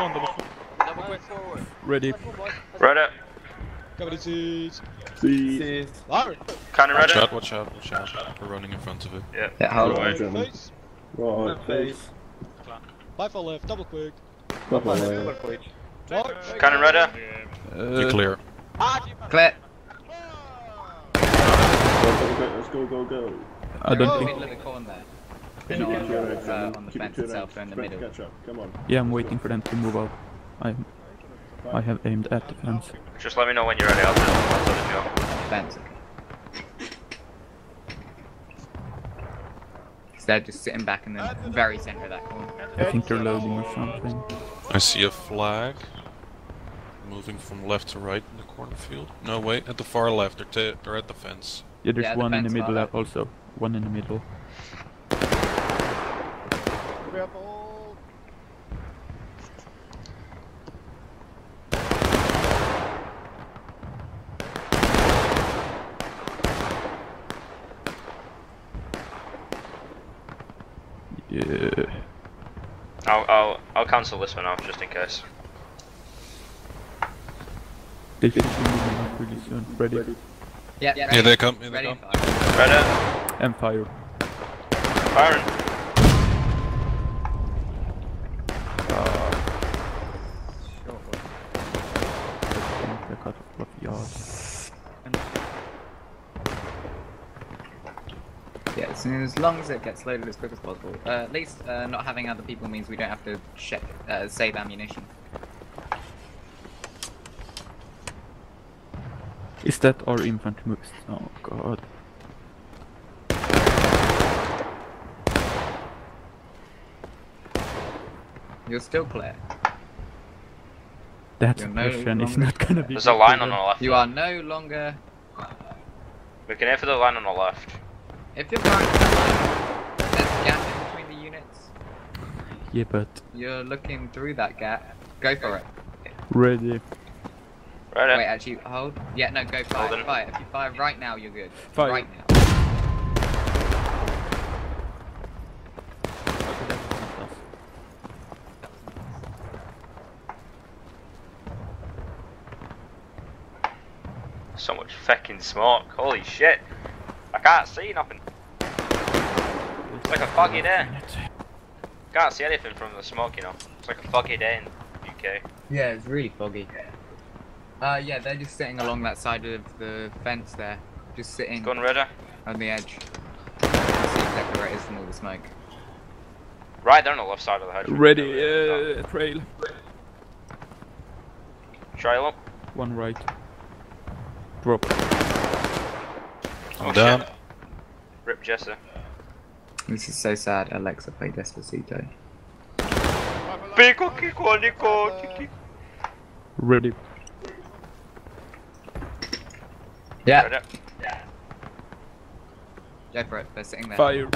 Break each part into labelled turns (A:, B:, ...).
A: Come on, double quick.
B: Double quick forward.
C: Ready.
D: Ready.
A: Cover the seats.
E: See.
A: Fire.
D: Cannon
F: Watch out, watch out, watch out. We're running in front of it.
D: Yeah.
G: Yeah, hold
D: Right.
E: Right, German.
A: Face.
E: Right, face.
A: Five for left. Double quick.
E: Stop on there.
A: Charge.
D: Cannon ready.
F: You're
C: Uh,
F: clear.
G: Clear.
E: Go, go, go, let's go, go, go.
C: I don't
G: Middle
C: think.
G: Of the corner there.
E: Keep
G: No,
E: it to your
G: uh, on the
E: Keep
G: fence
E: to
G: itself,
E: right.
G: in the
E: Try
G: middle.
E: Catch up. Come on.
C: Yeah, I'm waiting for them to move out. I I have aimed at the fence.
D: Just let me know when you're ready. I'll do I'll do the job.
G: Fence. So they're just sitting back in the very center of that corner.
C: I think they're loading or something.
F: I see a flag. Moving from left to right in the cornfield. No, wait, at the far left. They're, t- they're at the fence.
C: Yeah, there's
G: Yeah, the
C: one in the middle also. One in the middle. Yeah.
D: I'll I'll I'll cancel this one off just in case.
C: They should be moving out really soon. Ready.
G: Yeah, Yeah.
F: Here they come, here they
G: ready.
F: come.
D: Ready.
C: And fire.
D: Firing.
C: I got a couple of yards.
G: Yeah, as, as long as it gets loaded as quick as possible. Uh, at least uh, not having other people means we don't have to check, uh, save ammunition.
C: Is that our infantry moves? Oh god.
G: You're still clear.
C: That
G: You're no
C: question is not gonna be.
D: There's a line on the left.
G: You are no longer.
D: We can aim for the line on the left.
G: If you're going to the there's a gap in between the units.
C: Yeah, but
G: You're looking through that gap. Go for it.
C: ready.
D: Ready.
G: Wait, actually, hold. Yeah, no, go fire.
D: Holding.
G: Fire. If you fire right now, you're good.
C: Fire.
G: Right now.
D: So much fucking smoke. Holy shit. I can't see nothing. It's like a foggy day. Can't see anything from the smoke, you know. It's like a foggy day in UK.
G: Yeah, it's really foggy. Uh, yeah, they're just sitting along that side of the fence there. Just sitting
D: Gun ready.
G: on the edge. See exactly where it is from all the smoke.
D: Right there on the left side of the hedge.
C: Ready. Uh, trail.
D: Trail up.
C: One right. Drop.
F: I'm
D: Oh,
F: down.
D: shit. Rip Jesse.
G: This is so sad. Alexa played Despacito.
D: Pico, Kiko, Nico, Kiki.
C: Ready.
G: Yeah,
D: Ready.
G: go for it. They're sitting there.
C: Fire.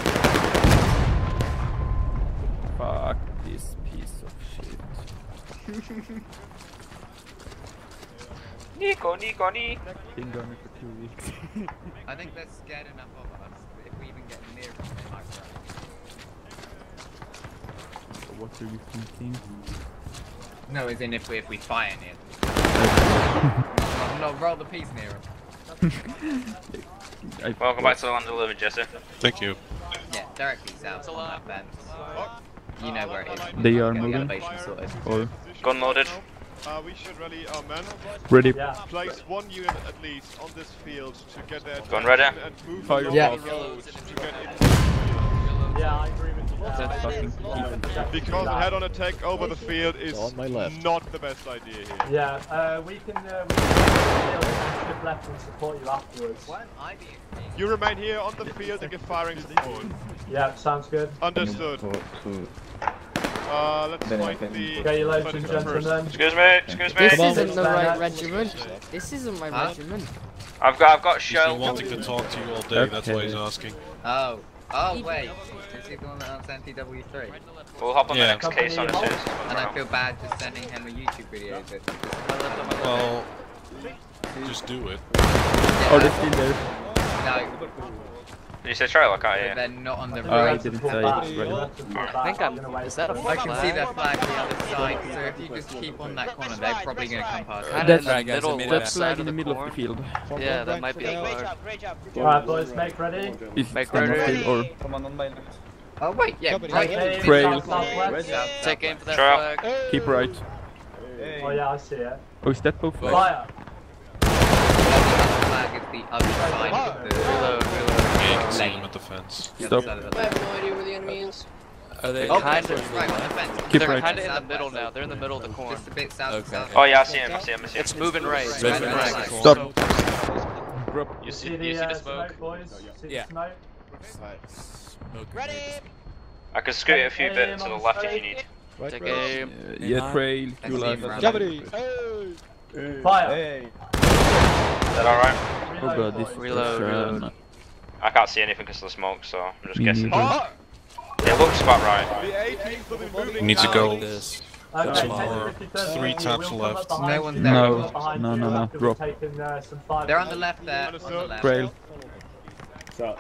C: Fuck this piece of shit.
D: Nico, Nico, Ni.
C: Been gone for two weeks.
G: I think they're scared enough of us. If we even get near them, they might run.
C: what are you thinking?
G: No, as in if we if we fire near them. no, no, roll the piece near them.
C: I
D: Welcome back to the land of the Jesse.
F: Thank you.
G: Yeah, directly south on that fence. You know where it is.
C: They are
G: Get
C: moving.
G: elevation sorted.
C: Or
D: Gun loaded.
H: Uh, we should rally our men.
C: ready.
H: Place one unit at least on this field to get their
D: Gun
H: attention
D: ready.
H: and move
C: Fire.
H: along
G: Yeah.
H: the road to get into the field.
I: Yeah, I agree with you.
C: That's fucking.
H: Because a head-on attack over the field is
I: On my left.
H: not the best idea here.
I: Yeah, uh, we can, uh, we can shift left and support you afterwards.
G: Why am I being
H: You remain here on the field and give firing support.
I: Yeah, sounds good.
H: Understood. Uh, let's find the
I: Okay, you ladies and gentlemen.
D: Excuse me, excuse me.
J: This
I: Come
J: isn't the right regiment. This isn't my
G: Huh?
J: regiment.
D: I've got, I've got
F: He's been wanting to talk to you all day, that's why he's asking.
G: Oh. Oh, wait. Is he the one that owns NTW3?
D: We'll hop on the
F: Yeah.
D: next caisson it.
I: Company.
G: And I feel bad just sending him a YouTube video of it.
F: Well, just do it.
C: Are they still there?
G: No.
D: Did you say trailer? I can't
G: but
D: hear.
G: they're not on the oh,
C: I
G: right.
C: didn't
I: Pull
C: say
I: back,
C: it,
I: you're
C: right.
I: gonna have to pull
J: I think I'm-
I: gonna wait
J: is that a
I: for
G: I can see their flag on the other side, so if you just keep on that corner, they're probably going to come past.
J: Kinda
C: That's-
J: in
B: Right, guys,
J: middle
B: I
J: left
C: flag in
J: the
C: the middle of the field.
J: Yeah, that might be a
A: them.
J: flag.
I: Alright, boys, make ready.
C: Is
J: Make ready.
C: or
E: Come on, on my left.
G: Oh wait, yeah, right.
A: Hey,
C: Trail.
I: south, southwest.
G: South,
J: Take aim for that flag.
C: Keep right.
I: Oh yeah, I see it.
C: Oh, is that both flags?
I: Fire!
G: flag is the other side of the
J: Reload, reload.
F: Yeah, you can see them at the fence.
G: the
C: Stop.
G: side of the
J: I have no idea where the enemy is.
B: Are they
J: Oh,
B: kind
J: kind
B: of
G: Right on the fence.
C: Keep
J: They're
C: right.
J: kind of in the middle now. They're in the middle of the corn.
G: Just a bit south.
B: Okay.
G: south.
D: Oh yeah, I see him. I see him. I see him.
J: It's moving right.
G: Right,
B: Moving
G: right,
B: right.
G: right.
C: Stop.
A: Drop.
J: You see,
I: See
J: you
I: the,
J: see the smoke?
I: boys? See
B: Yeah.
I: the smoke?
B: Ready?
D: I can scoot a few bit to the left if you need.
A: Right,
J: Take aim.
C: Uh, yeah, trail, you
G: see
C: left.
G: him around.
A: Cavity. Hey!
I: Fire!
D: Is that alright?
C: Oh god, this
J: Reload,
C: is,
J: reload.
D: I can't see anything because of the smoke, so I'm just
C: Me
D: guessing.
C: neither.
D: It looks about right.
H: The 18th will
F: You need to go
I: Okay,
F: That's
I: take the
F: more
I: 53rd
F: three
I: We'll
F: taps left.
G: No
I: you,
G: one's there.
C: No. No, no, no,
I: after
C: drop.
I: taken, uh, some fire
G: They're on the left there. On the left.
C: Trail,
E: So,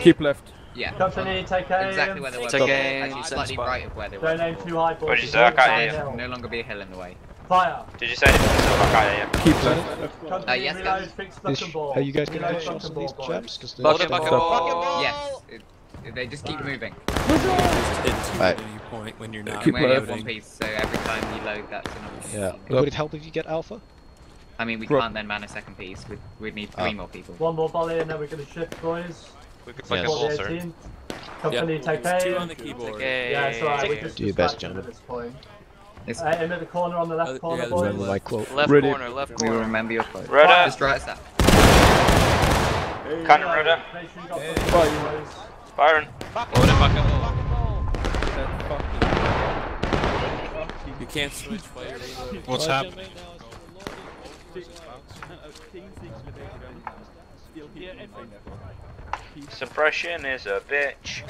C: keep left.
G: Yeah.
I: Company, take aim.
G: Exactly where they were.
J: Take aim.
G: Actually, slightly right of where they were.
I: Don't
G: were.
I: aim too high, boys.
D: What'd you
I: It's
D: say? I
I: all
D: can't hear
G: No longer be a hill in the way.
I: Fire!
D: Did you say anything? So I can't.
C: Keep left.
I: Company,
G: Uh, yes, guys.
I: fix
A: This,
I: bucket ball.
A: are you guys getting
I: Reload
A: headshots
I: bucket
A: on
I: ball,
A: these
I: boys.
A: chaps? 'Cause they're-
J: Bucket
C: Stop.
J: ball.
G: Yes. It, they just keep moving.
B: Just
A: Right.
B: at any point when you're not
G: And
C: Keep
G: we only
C: loading.
G: one piece, so every time you load, that's another
A: Yeah.
G: piece.
A: Would it help if you get alpha?
G: I mean, we
C: Drop.
G: can't then man a second piece. We'd, we'd need three
A: Ah.
G: more people.
I: One more volley and then we're going to shift, boys.
H: We could
A: Yes.
H: fucking
I: For
H: ball,
I: the
H: sir.
I: 18th. Company, take aim.
B: Two on the keyboard.
J: Take
I: Yeah, it's alright. We just
A: Do your best,
I: distracted
A: gentlemen.
I: at this point.
G: It's,
I: Uh, aim at the corner on the left
B: Uh,
I: corner,
B: yeah,
I: boys.
A: Remember my quote.
J: Left
C: Ready.
J: corner, left
G: we will
J: corner.
G: remember your quote.
D: Rudder.
G: Just right us up.
D: Cannon rudder.
I: Make sure you got buck and ball.
D: Byron.
J: Load it, buck and ball.
B: You can't switch fire.
F: What's happening?
D: Suppression is a bitch.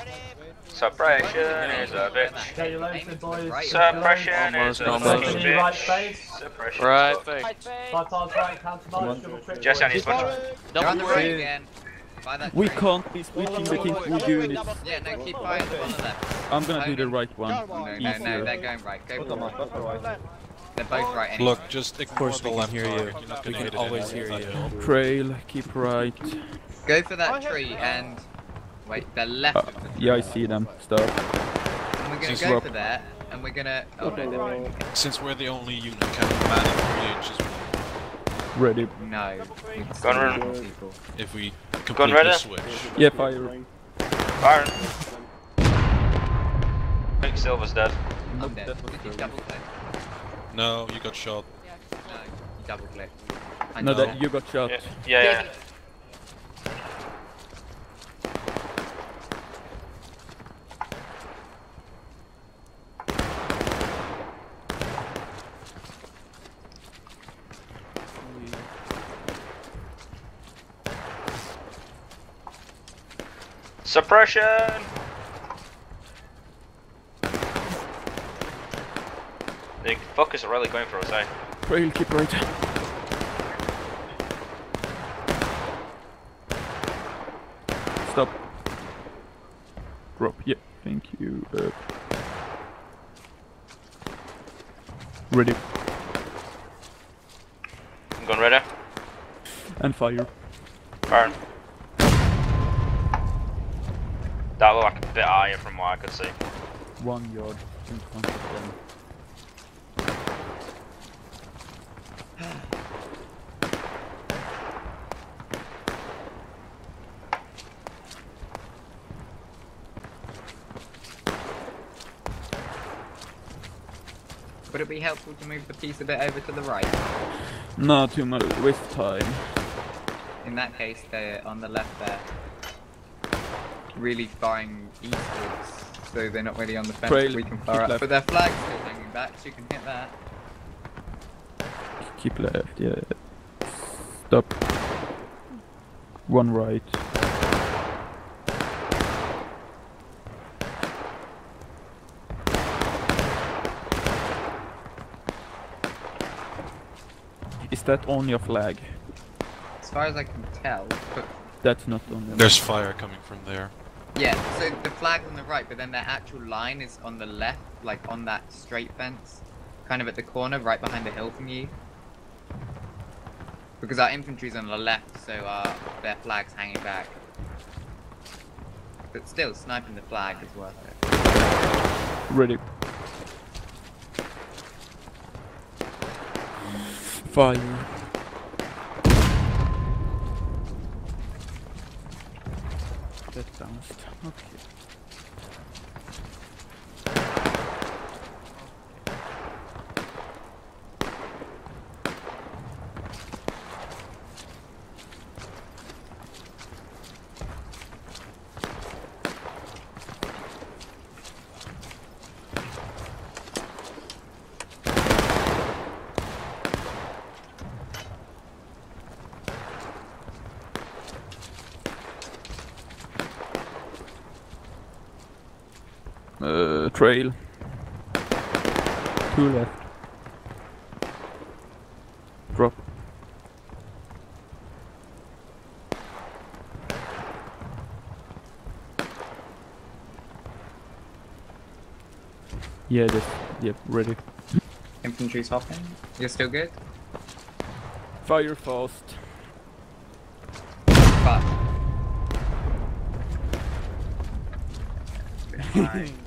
D: Suppression is a bitch.
I: Get your loads in, boys.
D: Suppression is a
J: almost.
D: fucking
I: Company, right
D: bitch.
I: face.
D: Suppression.
J: Right,
D: is a-
J: fake.
I: Five times right, counter march, double quick.
D: Jesse, I need to
G: They're on the right
J: quick.
G: again.
C: We can't be switching between two units.
G: Yeah, no, keep fire on the left.
C: I'm gonna do the right one.
G: No, no, no, they're going right. Go right. They're both right anyway.
F: Look, just
B: Of
F: ignore
B: course
F: the
B: we can
F: left
B: hear you.
F: target. You're not
B: We
F: gonna
B: can always
F: anyway.
B: hear you.
C: Trail, keep right.
G: Go for that tree and wait. They're left.
C: Uh,
G: of the tree.
C: yeah, I see them. Stop.
G: And we're gonna
F: Just
G: go for that, and we're gonna. Oh no, they're right.
F: Since we're the only unit can man in three
C: Ready.
G: No.
D: Gun
G: still
D: run.
G: need more people.
F: if we
D: Gun
F: completely
D: ready?
F: switch.
C: Yeah, fire.
D: Byron. I think Silver's dead.
G: I'm dead. Did you double click?
F: No, you got shot.
G: No, you double click. I
C: No, that you got shot.
D: Yeah, yeah. yeah. Suppression! The fuckers are really going for us, eh?
C: Trail, keep right. Stop. Drop. Yeah, thank you. Uh, ready.
D: I'm going ready.
C: And fire.
D: Burn. That looked like a bit higher from what I could see.
C: One yard in front of them.
G: Would it be helpful to move the piece a bit over to the right?
C: Not too much waste time.
G: In that case, they're on the left there. Really firing eastwards, so they're not really on the fence.
C: Trail,
G: we can fire up.
C: left.
G: But their flag's still hanging back, so you can hit that.
C: Keep left, yeah. Stop. One right. Is that on your flag?
G: As far as I can tell, but
C: That's not on the
F: There's fire coming from there.
G: Yeah, so the flag's on the right, but then their actual line is on the left, like on that straight fence, kind of at the corner, right behind the hill from you. Because our infantry's on the left, so uh, their flag's hanging back. But still, sniping the flag is worth it.
C: Ready. Fire. That bounced. Okay. Uh, trail. Two left. Drop. Yeah, just, yep, ready.
G: Infantry's hopping. You're still good?
C: Fire fast.
G: Fuck.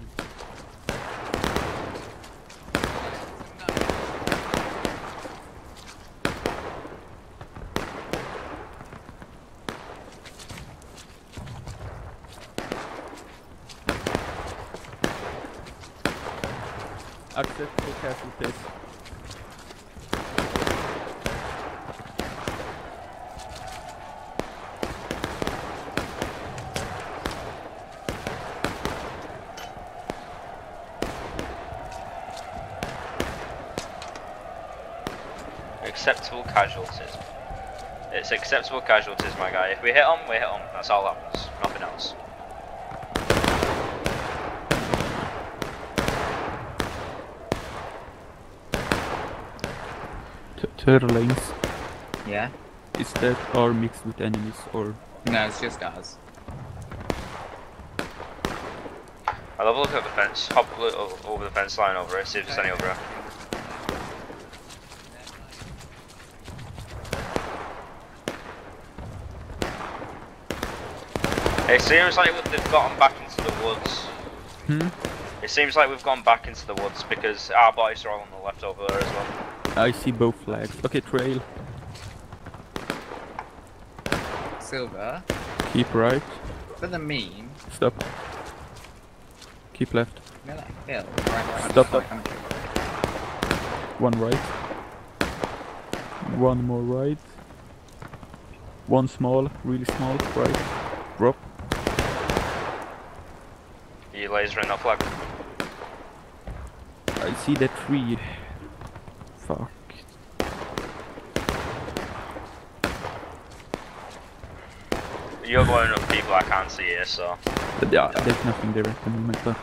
C: Acceptable casualties.
D: Acceptable casualties. It's acceptable casualties, my guy. If we hit them, we hit them. That's all that
C: T- lanes.
G: Yeah?
C: Is that are mixed with enemies or
G: No, it's just us.
D: I'll have a look at the fence. Hop over the fence line over it. See if there's any over here. It seems like they've gotten back into the woods.
C: Hmm?
D: It seems like we've gone back into the woods because our bodies are all on the left over there as well.
C: I see both flags. Okay, trail.
G: Silver.
C: Keep right.
G: For the mean,
C: Stop. Keep left.
G: near that hill. Right, right,
C: Stop,
G: right,
C: One right. One more right. One small, really small, right. Drop.
D: You lasering that flag.
C: I see that tree. Fuck.
D: You're blowing up people I can't see here, so.
C: But yeah, there's nothing there at the moment, but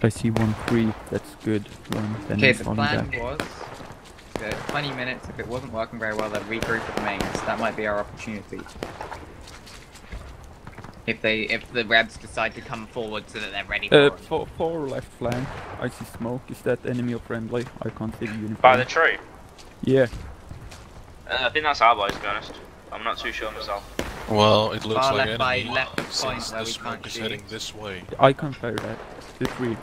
C: I see one tree. That's good. One then
G: Okay, the plan
C: back.
G: was that 20 minutes, if it wasn't working very well, they'd regroup at the mains. That might be our opportunity. If they, if the Rebs decide to come forward so that they're ready for
C: Uh,
G: it.
C: for, for left flank, I see smoke. Is that enemy or friendly? I can't see the uniform.
D: By the tree?
C: Yeah.
D: Uh, I think that's our boys, to be honest. I'm not too sure myself.
F: Well, it looks
G: Far
F: like
G: left by
F: enemy
G: left point
F: since
G: where
F: the
G: we
F: smoke
G: can't
F: is
G: see.
F: heading this way.
C: I can't fire that. The tree.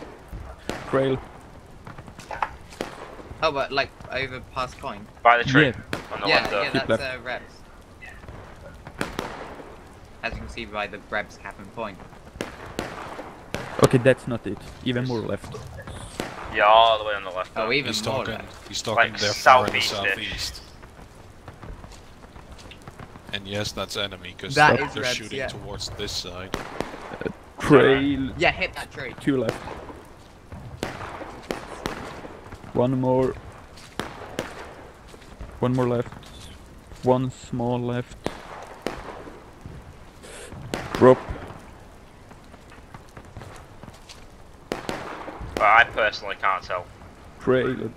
C: Trail.
G: Oh, but like over past point.
D: By the tree.
C: Yeah.
D: The
G: yeah, yeah, that's
C: left.
G: uh, Rebs. As you can see by the Rebs cap and point.
C: Okay, that's not it. Even more left.
D: Yeah, all the way on the left.
G: Oh,
D: there.
G: even
F: He's
G: more
F: talking.
G: left.
F: He's talking
D: Like
F: there far in the
D: southeast-ish.
F: southeast. And yes, that's enemy because
G: That
F: they're
G: is Reds,
F: shooting
G: yeah.
F: towards this side.
C: Trail.
G: Yeah, hit that tree.
C: Two left. One more. One more left. One small left. Drop.
D: But I personally can't tell.
C: Trail.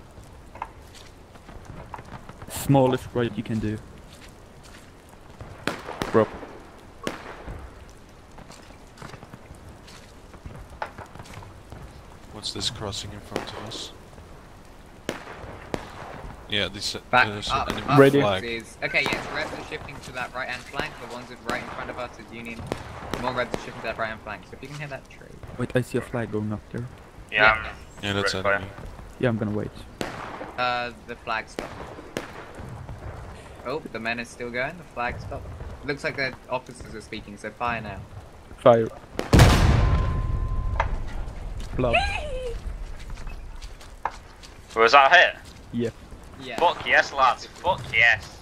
C: Smallest right you can do. Drop.
F: What's this crossing in front of us? Yeah, this uh,
G: Back
F: there's
G: up,
F: an enemy
G: up
C: Ready.
F: flag.
G: Is, okay, yes, Reds are shifting to that right hand flank. The ones that right in front of us is Union. More Reds are shifting to that right hand flank. So if you can hear that tree.
C: Wait, I see a flag going up there.
D: Yeah. I'm-
F: Yeah, that's
D: Red fire.
F: enemy.
C: Yeah, I'm gonna wait.
G: Uh, the flag stopped. Oh, the men is still going. The flag stopped. Looks like their officers are speaking, so fire now.
C: Fire. Blood.
D: Was that a hit?
C: Yeah.
G: Yeah.
D: Fuck yes, lads. Fuck yes.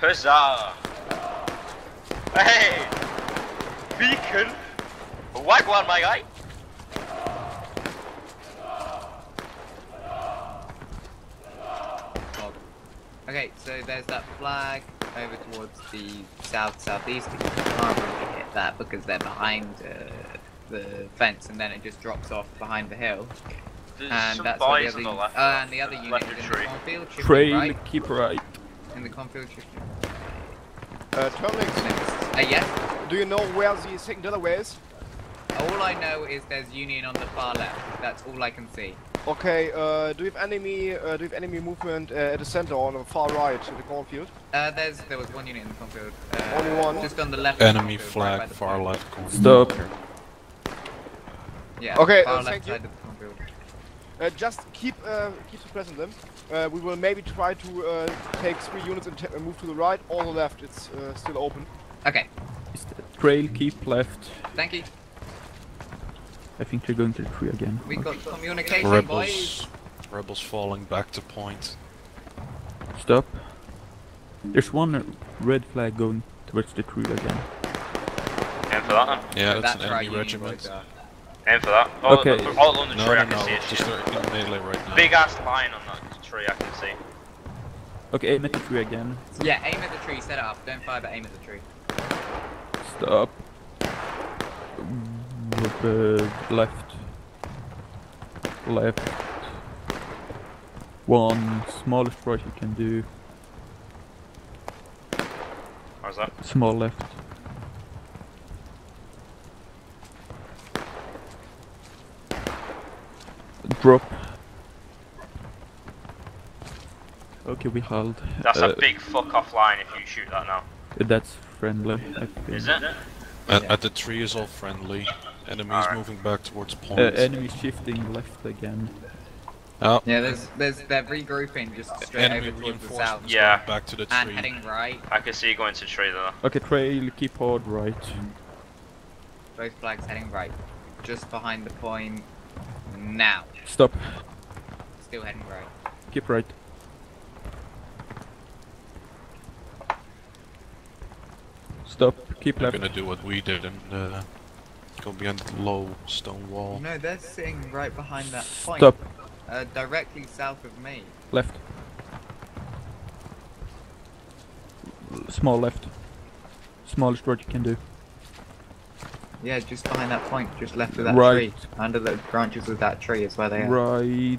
D: Huzzah! Hey! Beacon! Wagwan, my guy!
G: Okay, so there's that flag over towards the south southeast. You can't really hit that because they're behind uh, the fence, and then it just drops off behind the hill.
D: There's
G: and
D: some
G: that's where
D: boys
G: the
D: on
G: other,
D: the left.
G: uh, and the other unit is in the cornfield, shifting
C: Trail,
G: right.
C: keep right.
G: In the cornfield, shifting.
H: Uh, Terminix,
G: Next. Uh, yes.
H: do you know where the second Delaware is?
G: All I know is there's Union on the far left. That's all I can see.
H: Okay, uh, do you have enemy, uh, do you have enemy movement uh, at the center or on the far right of the cornfield?
G: Uh, there's there was one unit in the cornfield. Uh,
H: Only one?
G: Just on the left. of the
F: Enemy
G: cornfield, right
F: flag,
G: the
F: far
G: fire.
F: left corner.
C: Stop.
G: Yeah.
H: Okay,
G: Far
H: uh,
G: left
H: thank you.
G: of the cornfield.
H: Uh, just keep, uh, keep suppressing them. Uh, we will maybe try to uh, take three units and ta- move to the right or the left. It's uh, still open.
G: Okay.
C: Is the trail, keep left.
G: Thank you.
C: I think they're going to the tree again.
G: We
C: Okay.
G: got communication, boys.
F: Rebels, rebels falling back to point.
C: Stop. There's one red flag going towards the tree again.
D: Aim for that then.
F: Yeah,
G: So
F: that's, an
G: where our
F: enemy regiment.
G: boys are.
D: Aim for that. Oh,
C: Okay.
D: look, all on the
F: No,
D: tree,
F: no,
D: I can
F: no,
D: see it.
F: just they're in melee right now.
D: Big ass line on that tree, I can see.
C: Okay, aim at the tree again.
G: Yeah, aim at the tree, set it up. Don't fire, but aim at the tree.
C: Stop. With, uh, left. Left. One smallest right you can do.
D: How's that?
C: Small left. Drop. Okay, we held.
D: That's
C: Uh,
D: a big fuck off line if you shoot that now.
C: That's friendly, I think.
D: Is it?
F: At, at the tree is all friendly. Enemies
D: Alright.
F: moving back towards point.
C: Uh, enemy shifting left again.
F: oh,
G: Yeah, there's there's they're regrouping just straight
F: enemy
G: over towards the south
F: reinforcements
D: Yeah.
F: back to the
G: and
F: tree.
G: heading right.
D: I can see you going to tree there.
C: Okay, trail, keep hard right.
G: Both flags heading right, just behind the point. Now,
C: Stop.
G: still heading right.
C: Keep right. Stop. Keep
F: They're
C: left.
F: gonna do what we did and uh, go behind the low stone wall.
G: No, they're sitting right behind that point.
C: Stop.
G: Uh, directly south of me.
C: Left. Small left. Smallest right you can do.
G: Yeah, just behind that point, just left of that
C: Right.
G: tree. Under the branches of that tree is where they are.
C: Right.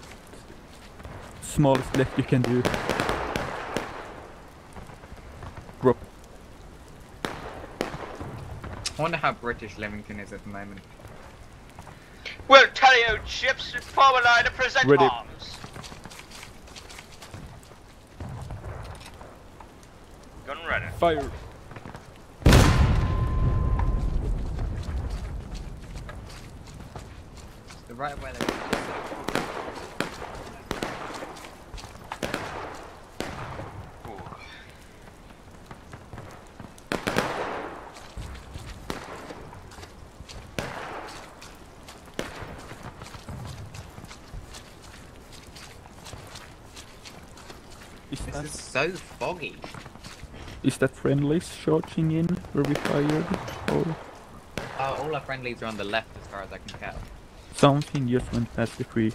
C: Smallest left you can do. Drop.
G: I wonder how British Leamington is at the moment.
D: We'll tell you, ships in forward line to present
C: Ready.
D: arms. Gun ready.
C: Fire.
G: The right of where they
D: Ooh.
C: Is
G: This
C: that,
G: is so foggy.
C: is that friendlies charging in where we fired? Or
G: Oh, all our friendlies are on the left as far as I can tell.
C: something just went past the tree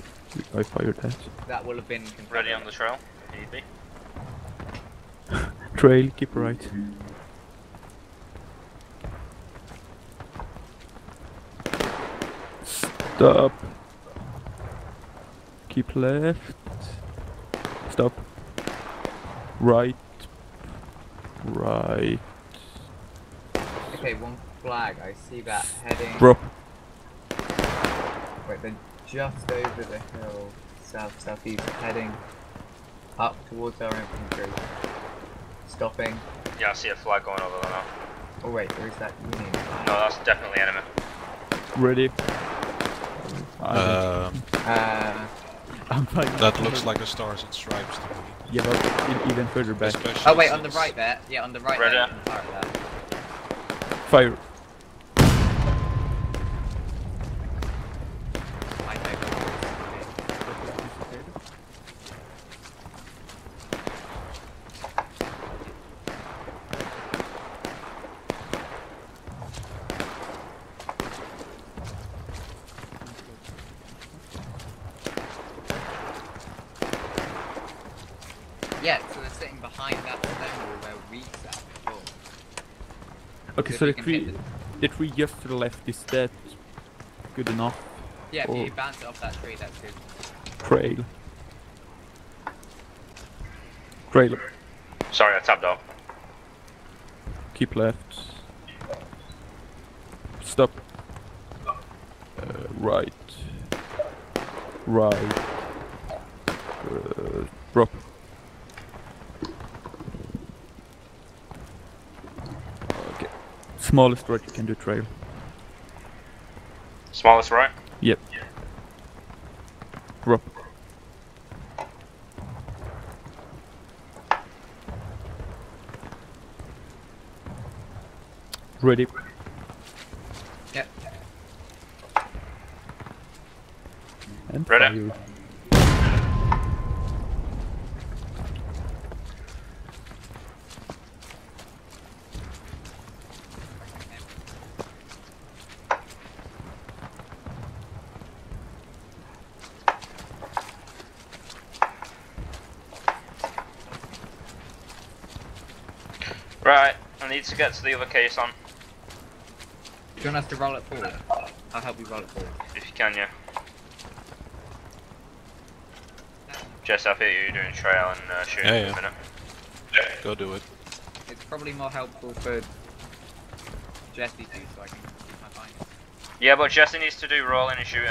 C: I fired at?
G: That will have been
D: Ready on the trail. Need be.
C: Trail, keep right. Stop. Keep left. Stop. Right. Right.
G: Okay, one flag. I see that heading.
C: Drop.
G: Wait, they're just over the hill, south southeast, heading up towards our infantry. Stopping.
D: Yeah, I see a flag going over there now.
G: Oh wait, there is that Union flag.
D: No, that's definitely enemy.
C: Ready.
F: Uh,
G: Uh,
C: I'm
F: that looks like a stars and stripes to me.
C: Yeah, but e- even further back.
F: Especially
G: oh wait, on the right there. Yeah, on the right
D: Right
G: there.
D: there.
G: fire that.
C: Fire.
G: I take Yeah, so they're sitting behind that stone wall where we sat before.
C: Okay,
G: If
C: so
G: you
C: the
G: can
C: tree, the tree just to the left is that good enough?
G: Yeah, if
C: Or
G: you bounce it off that tree, that's good.
C: trail. Trail.
D: Sorry, I tabbed out.
C: Keep left. Stop. Uh, right. Right. Uh, drop. Okay. Smallest right you can do trail.
D: Smallest right?
C: Yep. Drop. Ready.
G: Yep.
C: And
D: Ready.
C: fire.
D: Right, I need to get to the other caisson,
G: Do you want us to roll it forward? I'll help you roll it forward.
D: if you can, yeah. Jess, I think you're doing trail and uh, shooting
F: Yeah,
D: at
F: yeah.
D: the minute.
F: Go do it.
G: It's probably more helpful for Jesse too, so I can keep my mind.
D: Yeah, but Jesse needs to do rolling and shooting.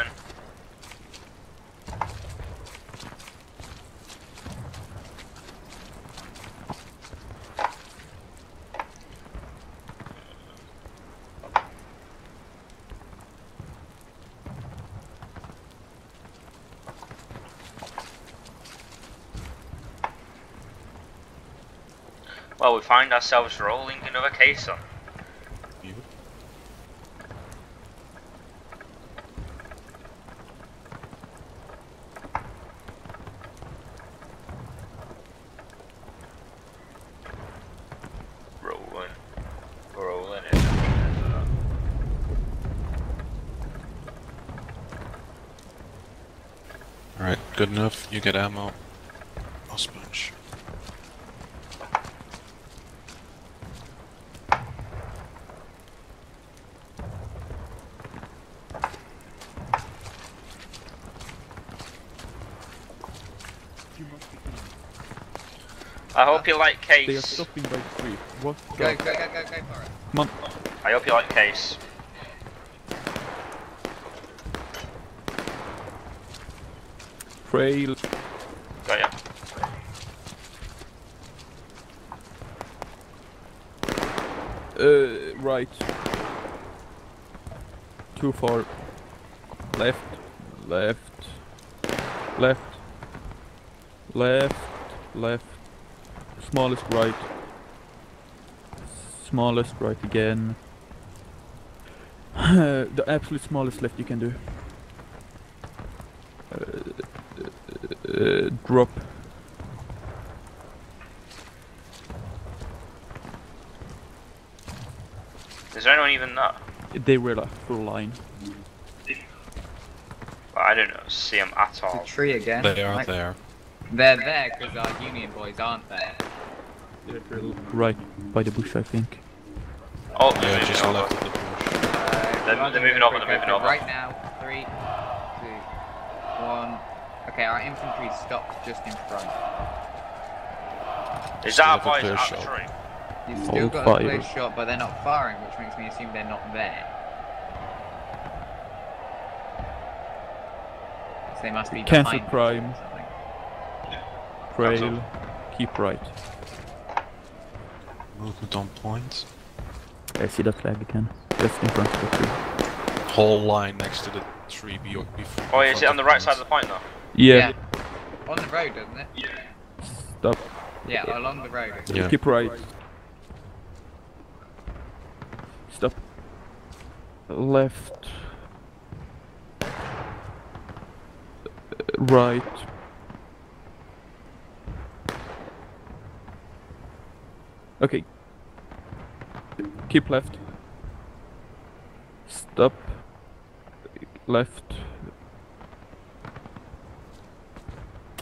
D: We find ourselves rolling another
F: caisson.
D: Rolling. Rolling.
F: Alright, good enough. You get ammo. I'll sponge.
D: I hope you like
C: They are stopping by the tree. What?
G: Go,
C: the-
G: go, go, go, go for it.
C: Come on.
D: I hope you like case.
C: Trail.
D: Got ya.
C: Uh, right. Too far. Left. Left. Left. Left. Left. Smallest right. Smallest right again. the absolute smallest left you can do. Uh, uh, drop.
D: Is there anyone even there?
C: They were like full line.
D: I don't know, see them at
G: It's
D: all.
G: a tree again.
F: They are
G: Like,
F: there.
G: They're there because our Union boys aren't there.
C: Right by the bush, I think.
D: Oh, they're
F: Yeah,
D: moving
F: just
D: over.
F: left of the bush.
G: Uh,
D: They're- they're moving
G: go
D: over, they're moving
G: for
D: over.
G: Right now, three, two, one. Okay, our infantry stopped just in front.
D: Is
F: Still
D: that
F: have a
D: boys
F: clear shot.
D: tree?
G: You've still
C: Hold
G: got
C: fire.
G: a clear shot, but they're not firing, which makes me assume they're not there. So they must be
C: Cancel
G: behind us
C: prime.
G: or.
C: Trail. Keep right.
F: Movement on point.
C: I see the flag again. Just in front of the tree.
F: Whole line next to the tree be before.
D: Oh, is it on the right side of the point though?
C: Yeah.
G: On the road, isn't it? Yeah.
C: Stop.
G: Yeah, along the road.
F: Yeah.
C: Keep right. Stop. Left. Uh, Right. Okay. Keep left. Stop. Left.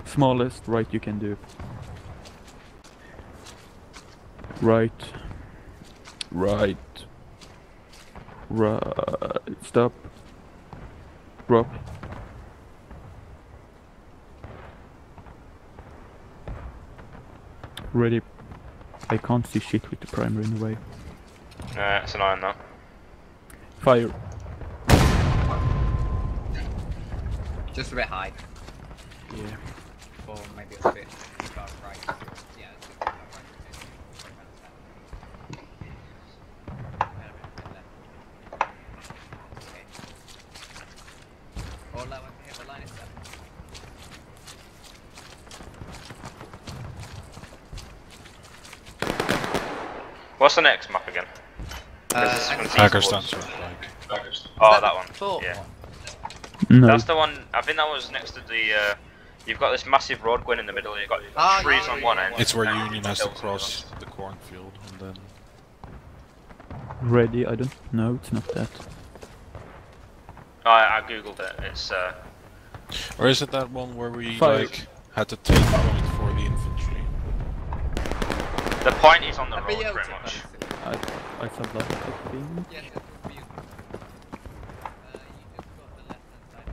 C: Smallest right you can do. Right. Right. Right. Stop. Drop. Ready. I can't see shit with the primer in the way.
D: Uh, it's an iron though.
C: Fire.
G: Just a bit high.
C: Yeah.
G: Or maybe a bit far right. Yeah, it's a bit far right. Okay. All that one can hit the line is seven.
D: What's the next map again?
G: Uh,
D: This is
G: I
D: from
G: think-
F: Pakistan
D: Eastwards. Oh,
G: that
D: that one.
G: fourth
D: Yeah.
C: No.
D: That's the one. I think that was next to the. Uh, you've got this massive road going in the middle. You've got
G: Ah,
D: trees
G: yeah,
D: on
G: yeah,
D: one end.
F: It's where Union has to
D: hills on the
F: cross the cornfield and then.
C: Ready? I don't know. It's not that.
D: I, I googled it. It's. Uh,
F: Or is it that one where we
C: Fire.
F: like had to take the
D: point is on the
G: A
D: road, pretty much.
G: policy.
C: I, I saw that. I think.
G: Yes, it would be. Uh, you just got the left-hand.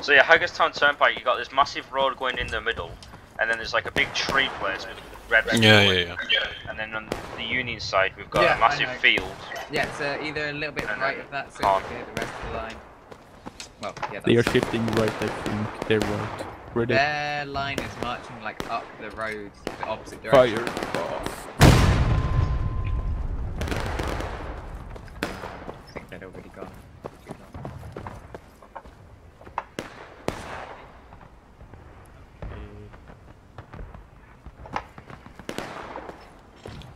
D: So yeah, Hagerstown Turnpike. You got this massive road going in the middle, and then there's like a big tree place with red.
F: Yeah, yeah, yeah. yeah.
D: And then on the Union side, we've got
G: Yeah,
D: a
G: I
D: massive
G: know.
D: field.
G: Yeah, it's uh, either a little bit right of that, so you can hit the rest of the line. Well, yeah,
C: They are shifting right. I think they're right. Where Ready?
G: Their line is marching like up the road, the opposite direction.
C: Fire.
G: I think they'd already gone. too long.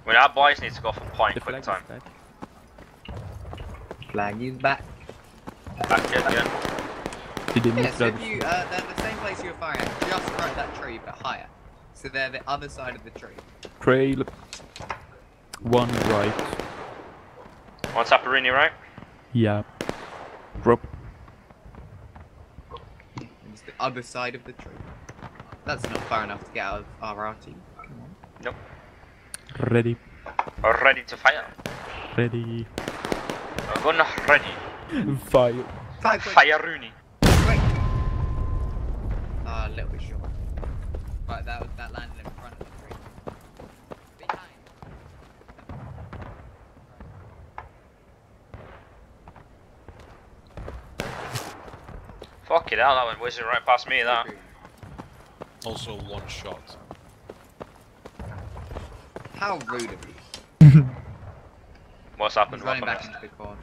D: I mean, our boys need to go for point
C: The
D: quick time.
C: is.
G: Flag is back.
D: Back yet again.
C: Did they
G: Yeah,
C: move
G: so
C: that?
G: if you, uh, they're the same place you were firing at, just right that tree, but higher. So they're the other side of the tree.
C: Trail. One right.
D: One Taparini, right?
C: Yeah. Drop.
G: And it's the other side of the tree. That's not far enough to get out of our RT. Come on.
C: Ready.
D: Ready to fire.
C: Ready.
D: Gun ready.
C: Fire.
G: Five
D: Fire Rooney.
G: Wait. A little bit short. Right, that was that landed in front of the tree. Behind.
D: Fuck it out, that went whizzing right past me, that.
F: Also one shot.
G: How rude of you.
D: What's happened? What
G: running back into the corner.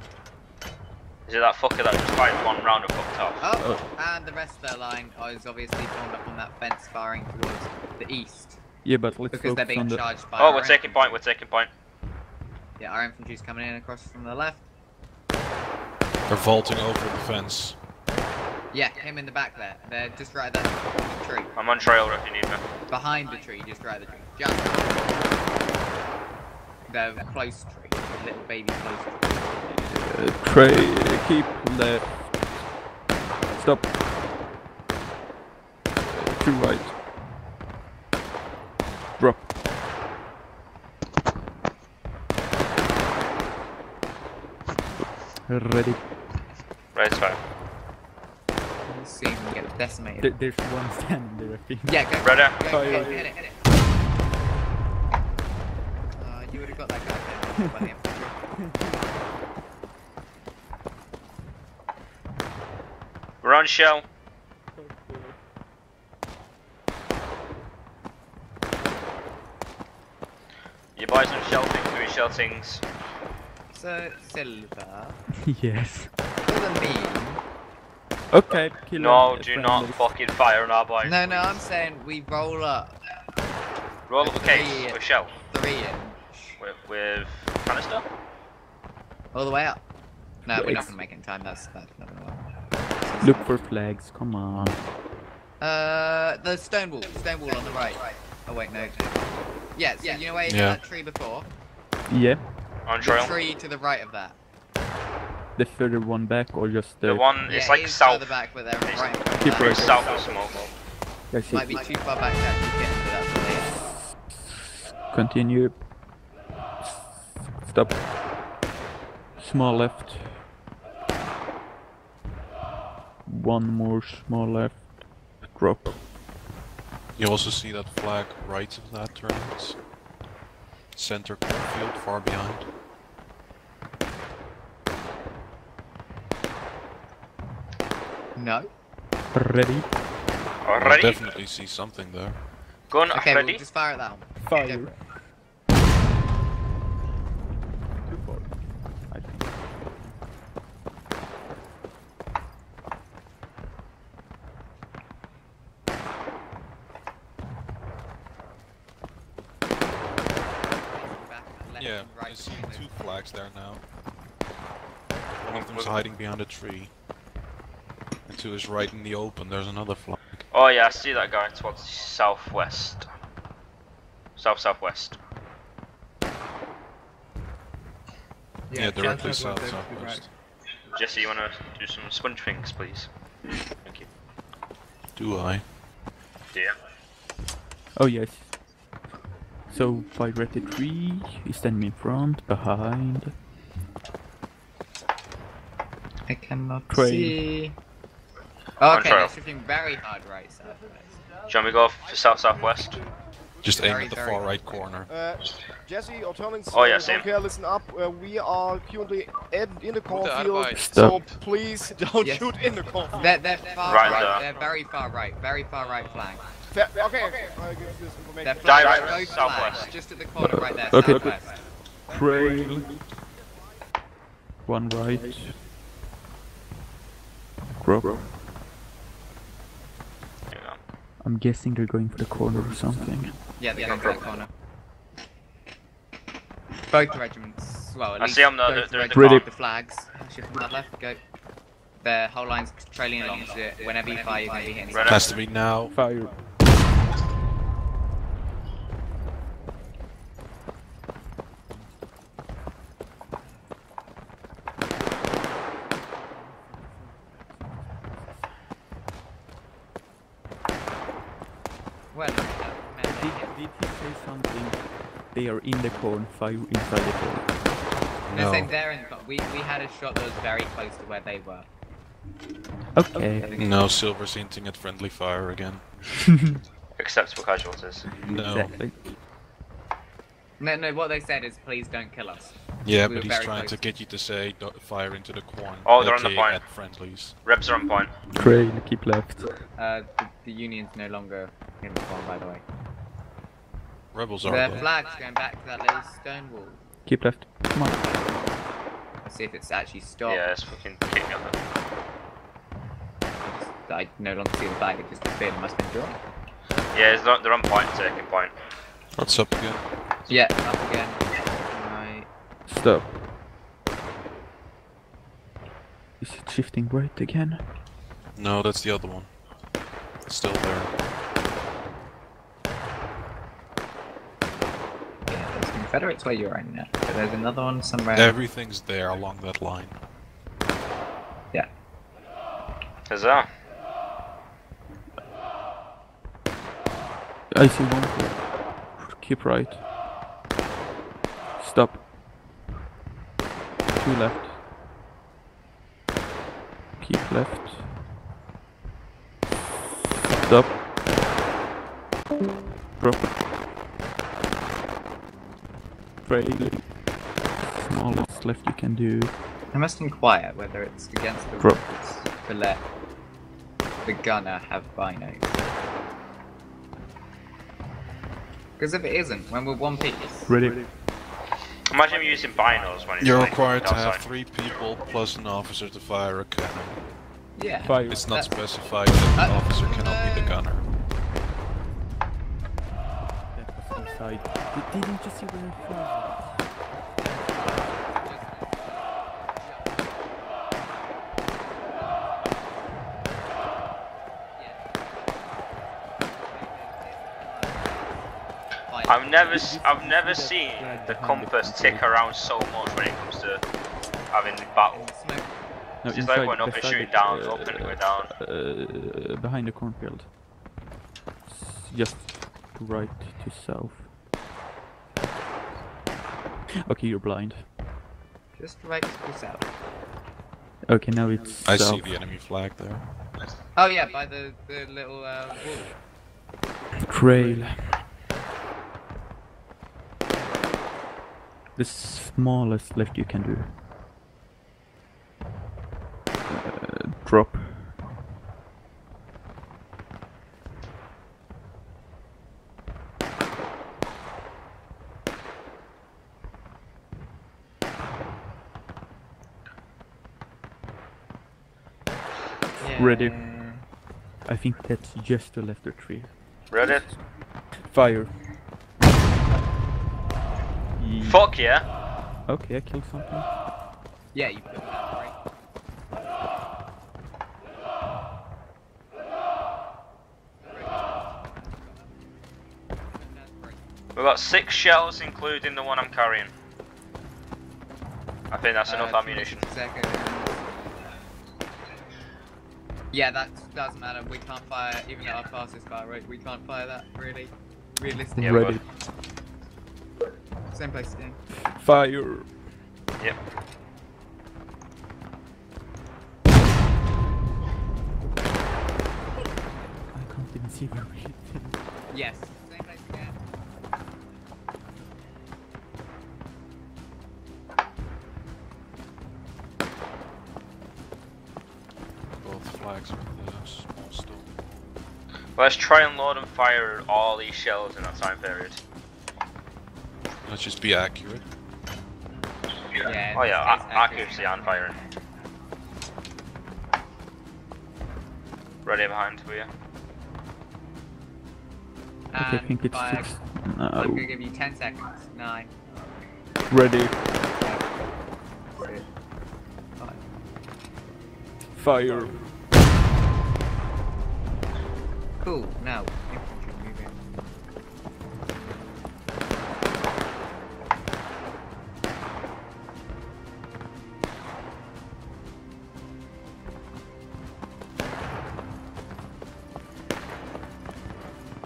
D: Is it that fucker that just fired one round and fucked off?
G: Oh, and the rest of their line is obviously formed up on that fence firing towards the east.
C: Yeah, but let's
G: Because they're being
C: on the.
G: charged by
D: Oh, we're taking
G: infantry.
D: point, we're taking point.
G: Yeah, our infantry's coming in across from the left.
F: They're vaulting over the fence.
G: Yeah, him in the back there. They're just right there. that tree.
D: I'm on trail if you need me.
G: Behind the tree, just right at the tree. Just. The close tree. The little baby close tree.
C: Uh, trail. Keep left. Stop. Uh, to right. Drop. Ready.
D: Right, fine.
G: Let's see if we can get decimated.
C: There, there's one standing there, I think.
G: Yeah, go.
D: Ready?
G: Go,
C: Fire.
G: hit, hit it, hit it. Uh, you would have got that guy there by the infantry.
D: We're on shell. You buy some shelting, three sheltings.
G: So, Silver,
C: yes.
G: doesn't mean...
C: Okay, kill
D: No,
C: him,
D: do
C: friendly.
D: not fucking fire on our boys.
G: No, no, I'm saying we roll up
D: Roll up a case
G: Three.
D: with shell.
G: three inch
D: With, with canister?
G: all the way up. No, we're not
C: Yes.
G: gonna make it in time. That's that's not gonna work.
C: Look for flags, come on.
G: Uh, the stone wall, stone wall on the right. Oh wait, no. Yes, yeah, so you know where you
F: Yeah.
G: that tree before?
C: Yeah,
D: On
G: The
D: trail.
G: tree to the right of that.
C: the further one back or just the...
D: The one, it's
G: yeah,
D: like
G: it is
D: south.
G: further back, but they're right in front of
C: Keep
G: that.
C: right.
D: South of smoke.
C: I.
G: Might be too far back to actually get, but that's what they are.
C: Continue. Stop. Small left. One more small left. Drop.
F: You also see that flag right of that turn. It's Center cornfield, far behind.
G: No.
C: Ready?
F: You
D: Already?
F: definitely see something there.
D: Gun
G: Okay,
D: ready?
G: we'll just fire at that one.
C: Fire.
G: Go for it.
C: Too far. I think.
G: Back, left,
F: Yeah,
G: and
F: I
G: right.
F: see two flags there now. One of them's hiding behind a tree. And two is right in the open, there's another flag.
D: Oh yeah, I see that guy towards the southwest. South southwest.
F: Yeah, directly south southwest.
D: Jesse, you wanna do some sponge things, please? Thank you.
F: Do I?
D: Yeah.
C: Oh yes. So fire at the tree. He's standing in front, behind.
G: I cannot
C: Train.
G: see.
D: On
G: Okay,
D: trail.
G: they're shifting very hard right southwest.
D: Do you want me to go for south southwest?
F: Just aim
G: Very,
F: at the far
G: good.
F: right corner.
H: Uh, Jesse or Turnings,
D: Oh, yeah,
H: uh,
D: same.
H: don't listen up. Uh, we are currently in, in the cornfield, so please don't
G: Yes.
H: shoot in the cornfield.
G: They're, they're far
D: Right
G: right. They're very far right. Very far right flank.
H: Fa- okay, okay, I'll give you
G: They're
H: information.
G: flank,
D: Direct southwest.
G: flanks, just at the corner right there,
C: Okay.
G: southwest.
C: Trail. One right. Drop.
D: There.
C: I'm guessing they're going for the corner or something.
G: Yeah, they're going for that corner. Both regiments, well, at
D: I
G: least
D: see 'em, though,
G: both
D: they're- they're in the
G: regiments
C: car.
G: with the flags. Shift from that left, go. Their whole line's trailing along, so whenever you fire, you're going to be hitting
F: Has to be now.
C: Fire.
G: Well, uh, man,
C: Did, did he say something? They are in the corn, fire inside the corn.
G: No,
F: No.
G: saying they're in the co- we, we had a shot that was very close to where they were.
C: Okay.
F: No, Silver's hinting at friendly fire again.
D: Acceptable casualties.
F: No.
C: Exactly.
G: No, no, what they said is please don't kill us.
F: Yeah,
G: We
F: but he's trying
G: close.
F: to get you to say fire into the corn.
D: Oh, they're on the point.
F: At friendlies.
D: Rebs are on point.
C: Trail, keep left.
G: Uh, the, the union's no longer in the corn, by the way.
F: Rebels are
G: Their flag's going back to that little stone wall.
C: Keep left. Come on.
G: Let's see if it's actually stopped.
D: Yeah, it's fucking kicking on them.
G: I no longer see the flag, it just disappeared. It must have been drawn.
D: Yeah, it's not, they're on point, taking point.
F: What's up again?
G: Yeah, up again. Right.
C: Stop. Is it shifting right again?
F: No, that's the other one. It's still there.
G: Yeah, there's Confederates where you're right now. But there's another one somewhere.
F: Everything's there along that line.
G: Yeah.
D: Is that?
C: I see one. Keep right. Stop. Two left. Keep left. Stop. Drop. Trail. Smallest left you can do.
G: I must inquire whether it's against the rules to let the gunner have binos. Because if it isn't, when we're one piece,
C: Ready.
D: Imagine using binos when it's
F: You're required to have three people plus an officer to fire a cannon.
G: yeah.
C: Fire.
F: It's not
G: That's-
F: specified that the
G: Uh,
F: officer cannot be the gunner.
C: That was inside. Did, didn't you see where it was?
D: I've never, s- I've never seen the compass tick around so much when it comes to having the battle.
C: No,
D: It's just like
C: inside-
D: going up and
C: beside
D: shooting
C: it,
D: down,
C: uh,
D: up and going down.
C: Uh, behind the cornfield. Just to right to south. Okay, you're blind.
G: Just right to the south.
C: Okay, now it's
F: I
C: south.
F: see the enemy flag there.
G: Oh yeah, by the, the little uh, wall.
C: Trail. The smallest left you can do. Uh, drop. Ready.
G: Yeah.
C: I think that's just the left of tree.
D: Ready?
C: Fire. Ye-
D: Fuck yeah!
C: Okay, I killed something.
G: Yeah, you put that right.
D: We've got six shells, including the one I'm carrying. I think that's enough
G: Uh,
D: ammunition.
G: Seconds. Yeah, that doesn't matter. We can't fire, even at our fastest fire rate, we can't fire that, really. Realistically.
D: Yeah, we
C: Ready.
G: Same place again.
C: Fire.
D: Yep.
C: I can't even see where we hit him.
G: Yes.
F: Flags are the small stone.
D: Let's try and load and fire all these shells in that time period.
F: Let's just be accurate.
G: Yeah,
D: Oh yeah,
G: this case,
D: a- accuracy on firing. Ready behind for you.
C: Um, okay, I
G: And
C: think it's
G: five.
C: six.
G: I'm gonna give you 10 seconds. 9,
C: Ready.
G: 5.
C: Fire.
G: Cool, now, infantry moving.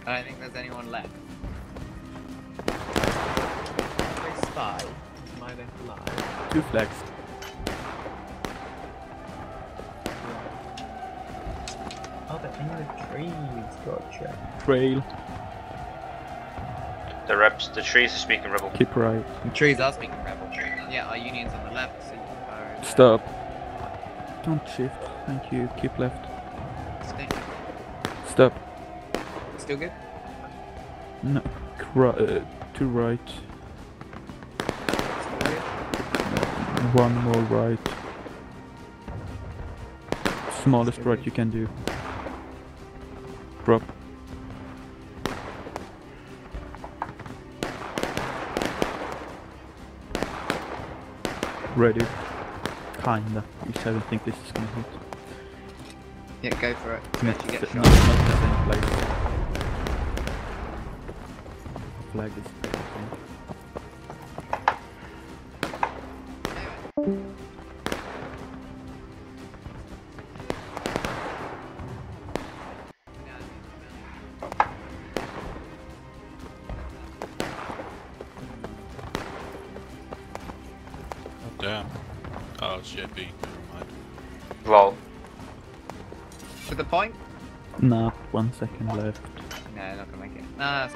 G: I don't think there's anyone left.
I: They spy. My left line.
C: Two flags. Trail.
D: The reps, the trees are speaking rebel.
C: Keep right.
G: The trees are speaking rebel. Yeah, our union's on the left, so you can.
C: Stop. Don't shift. Thank you. Keep left.
G: Stay.
C: Stop.
G: Still good?
C: No. Cri- uh, to right. One more right. Smallest right you can do. Drop. Ready. Kinda. You don't think this is gonna hit.
G: Yeah, go for it. You get shot.
C: not, not the same place. Flag is one second left.
G: No, not gonna make it. Nah,